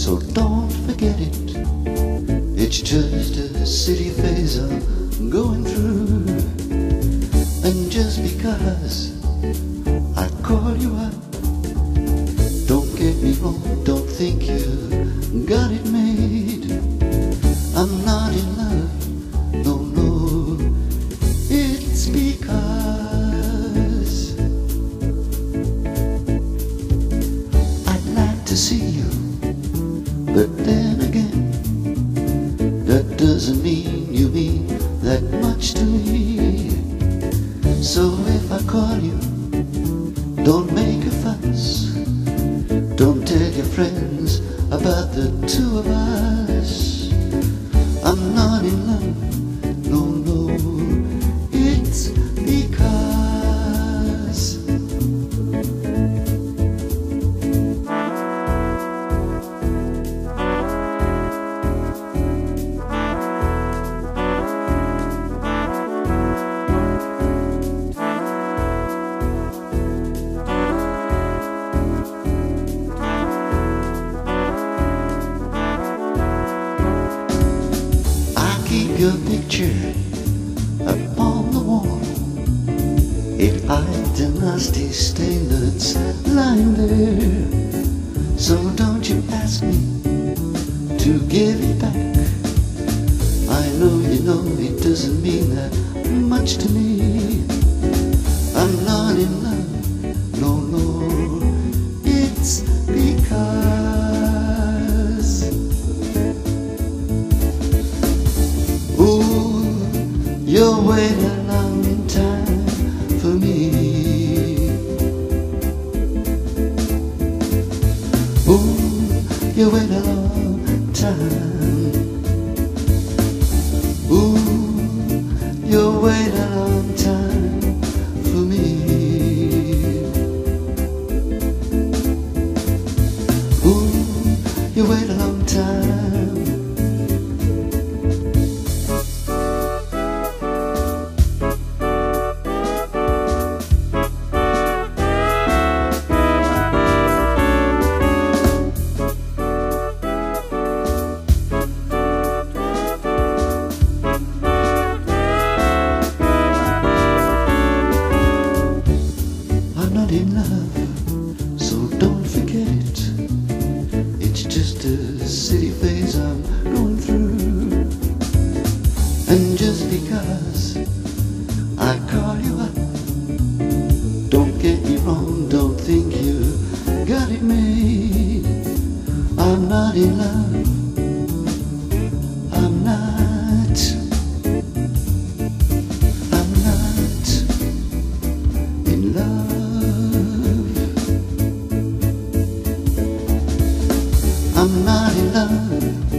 so don't forget it. It's just a city phase I'm going through. And just because I call you up, don't get me wrong, don't think you got it made. I'm not in love, no, no. It's because. But then again, that doesn't mean you mean that much to me. So if I call you, don't make a fuss. Don't tell your friends about the two of us. I'm not in love, your picture upon the wall. It hides a nasty stain that's lying there. So don't you ask me to give it back. I know you know it doesn't mean that much to me. I'm not in love, you wait a long time for me. Ooh, you wait a long time. Ooh, you wait a long time for me. Ooh, you wait a long time. Not in love, so don't forget it. It's just a city phase I'm going through. And just because I call you up, don't get me wrong, don't think you got it made. I'm not in love, I'm not in love.